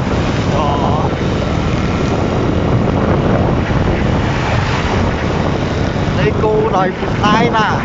ha Đó. đây cô đòi tay mà